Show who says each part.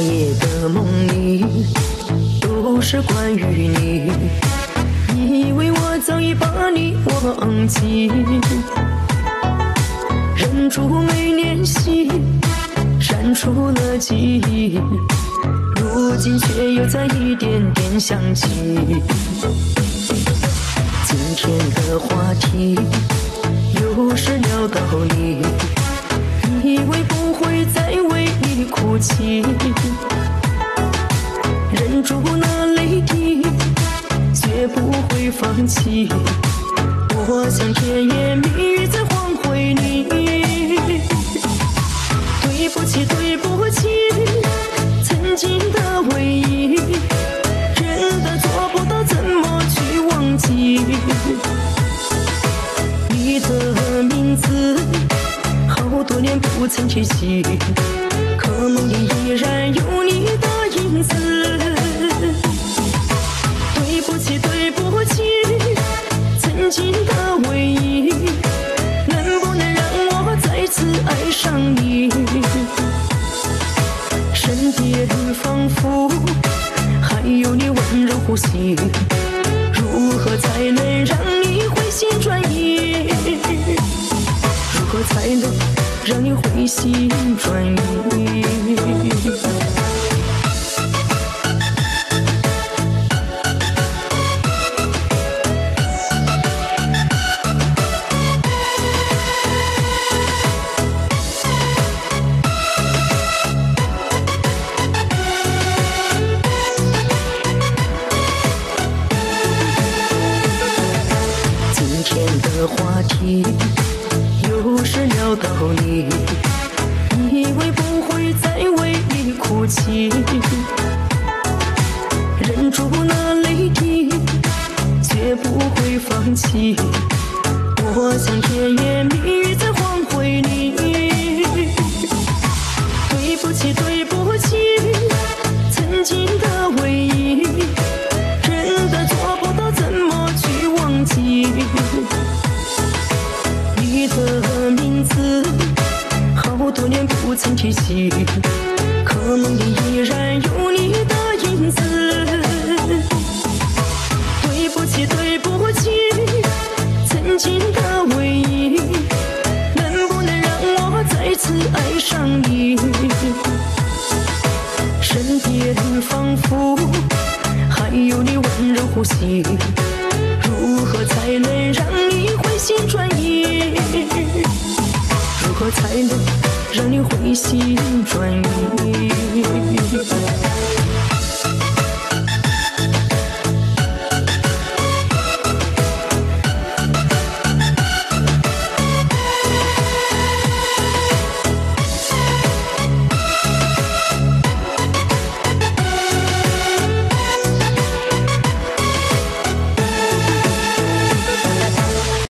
Speaker 1: 昨夜的梦里都是关于你以为我早已把你忘记。忍住没联系删除了记忆如今却又在一点点想起今天的话题又是聊到你。你哭泣。忍住那泪滴，绝不会放弃。我想甜言蜜语再换回你。对不起，对不起，曾经的唯一，真的做不到，怎么去忘记你的名字？好多年不曾提起，可梦里依然有你的影子。对不起，对不起曾经的唯一，能不能让我再次爱上你？身边仿佛还有你温柔呼吸，如何才能让你回心转意？如何才能让你回心转意今天的话题。就是聊到你，以为不会再为你哭泣，忍住那泪滴，绝不会放弃。我想甜言蜜语再换回你。曾提起，可梦里依然有你的影子。对不起，对不起，曾经的唯一，能不能让我再次爱上你？身边仿佛还有你温柔呼吸，如何才能让你回心转意？如何才能让你回回心转意